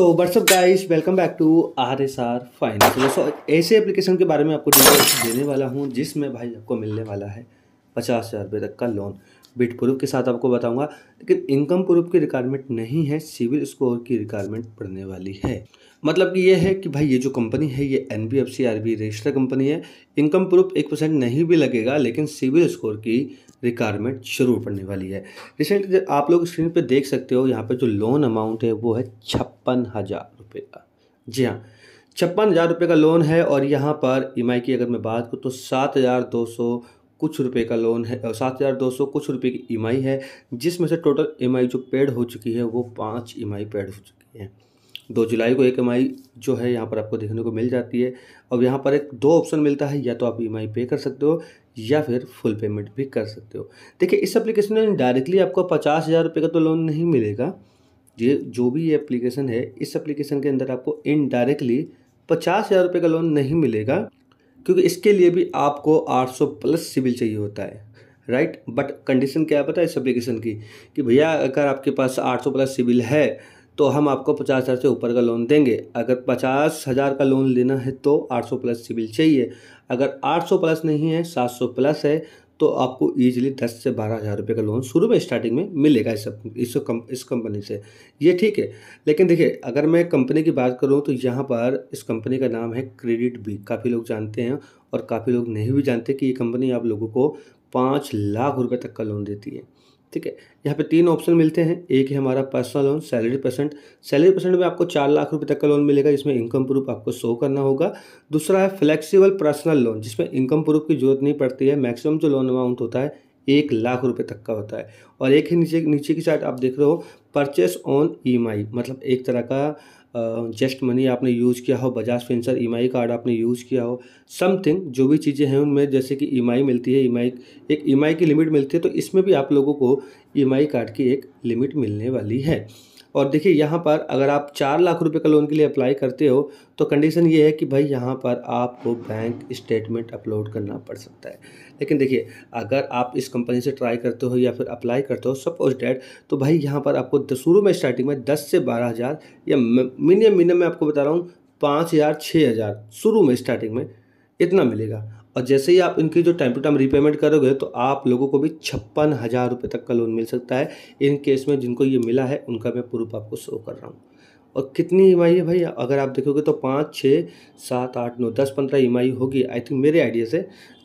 So what's up guys welcome back to R S R finance ऐसे application के बारे में आपको डिटेल्स देने वाला हूँ, जिसमें भाई आपको मिलने वाला है। पचास हज़ार रुपये तक का लोन बिट प्रूफ के साथ आपको बताऊँगा, लेकिन इनकम प्रूफ की रिक्वायरमेंट नहीं है सिविल स्कोर की रिक्वायरमेंट पड़ने वाली है। मतलब कि ये है कि भाई ये जो कंपनी है, ये N B F C R B register company है इनकम प्रूफ एक परसेंट नहीं भी लगेगा, लेकिन सिविल स्कोर की रिक्वायरमेंट ज़रूर पड़ने वाली है। रिसेंटली आप लोग स्क्रीन पर देख सकते हो, यहाँ पर जो लोन अमाउंट है, वो है छप्पन हज़ार रुपये का। जी हाँ छप्पन हज़ार रुपये का लोन है, और यहाँ पर ईएमआई की अगर मैं बात करूँ तो सात हज़ार दो सौ कुछ रुपए का लोन है सात हज़ार दो सौ कुछ रुपए की ई है, जिसमें से टोटल ई जो पेड हो चुकी है, वो पाँच ई पेड हो चुकी है। दो जुलाई को एक ई जो है, यहाँ पर आपको देखने को मिल जाती है। अब यहाँ पर एक दो ऑप्शन मिलता है, या तो आप ई पे कर सकते हो, या फिर फुल पेमेंट भी कर सकते हो। देखिए, इस एप्लीकेशन में डायरेक्टली आपको पचास हज़ार रुपये का तो लोन नहीं मिलेगा। ये जो भी ये एप्लीकेशन है, इस एप्लीकेशन के अंदर आपको इनडायरेक्टली पचास हज़ार रुपये का लोन नहीं मिलेगा। क्योंकि इसके लिए भी आपको 800 प्लस सिविल चाहिए होता है राइट बट कंडीशन क्या पता है इस अप्लीकेशन की? कि भैया, अगर आपके पास 800 प्लस सिविल है तो हम आपको पचास हज़ार से ऊपर का लोन देंगे। अगर पचास हज़ार का लोन लेना है तो 800 प्लस सिविल चाहिए। अगर 800 प्लस नहीं है 700 प्लस है तो आपको ईजिली दस से बारह हज़ार रुपये का लोन शुरू में स्टार्टिंग में मिलेगा इस इस कम, इस कंपनी से। ये ठीक है, लेकिन देखिए, अगर मैं कंपनी की बात करूँ तो यहाँ पर इस कंपनी का नाम है क्रेडिट बी काफ़ी लोग जानते हैं और काफ़ी लोग नहीं भी जानते कि ये कंपनी आप लोगों को पाँच लाख रुपये तक का लोन देती है। ठीक है? यहाँ पे तीन ऑप्शन मिलते हैं। एक है हमारा personal loan salary percent salary percent में आपको चार लाख रुपए तक का लोन मिलेगा, जिसमें इनकम प्रूफ आपको शो करना होगा। दूसरा है फ्लेक्सिबल पर्सनल लोन जिसमें इनकम प्रूफ की ज़रूरत नहीं पड़ती है। मैक्सिमम जो लोन अमाउंट होता है, एक लाख रुपये तक का होता है। और एक ही नीचे नीचे की साइड आप देख रहे हो परचेस ऑन ईएमआई मतलब एक तरह का जस्ट मनी आपने यूज़ किया हो, बजाज फिंसर, ई कार्ड आपने यूज़ किया हो, समथिंग, जो भी चीज़ें हैं उनमें जैसे कि ई मिलती है, ई एक ईएमआई की लिमिट मिलती है तो इसमें भी आप लोगों को ईएमआई कार्ड की एक लिमिट मिलने वाली है। और देखिए, यहाँ पर अगर आप चार लाख रुपए का लोन के लिए अप्लाई करते हो तो कंडीशन ये है कि भाई यहाँ पर आपको बैंक स्टेटमेंट अपलोड करना पड़ सकता है। लेकिन देखिए, अगर आप इस कंपनी से ट्राई करते हो या फिर अप्लाई करते हो सपोज़ डैट तो भाई यहाँ पर आपको शुरू में स्टार्टिंग में दस से बारह हज़ार या मिनिमम मिनिमम मैं आपको बता रहा हूँ, पाँच हज़ार छः हज़ार शुरू में स्टार्टिंग में इतना मिलेगा। और जैसे ही आप इनकी जो टाइम टू टाइम रीपेमेंट करोगे तो आप लोगों को भी छप्पन हज़ार रुपये तक का लोन मिल सकता है। इन केस में जिनको ये मिला है, उनका मैं प्रूफ आपको शो कर रहा हूँ। और कितनी ईएमआई है भाई अगर आप देखोगे तो पाँच, छः, सात, आठ, नौ, दस, पंद्रह ई होगी। आई थिंक मेरे आइडिया से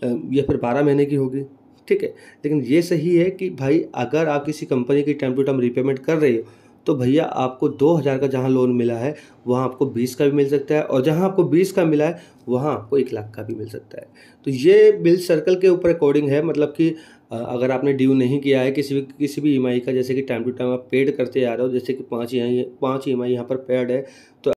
या फिर बारह महीने की होगी। ठीक है? लेकिन ये सही है कि भाई, अगर आप किसी कंपनी की टाइम टू टाइम रीपेमेंट कर रहे हो तो भैया आपको दो हज़ार का जहाँ लोन मिला है, वहाँ आपको बीस का भी मिल सकता है और जहाँ आपको बीस का मिला है, वहाँ आपको एक लाख का भी मिल सकता है। तो ये बिल सर्कल के ऊपर अकॉर्डिंग है मतलब कि अगर आपने ड्यू नहीं किया है, किसी भी किसी भी ई का, जैसे कि टाइम टू टाइम आप पेड करते आ रहे हो, जैसे कि पाँच ई पाँच ई एम यहाँ पर पेड है तो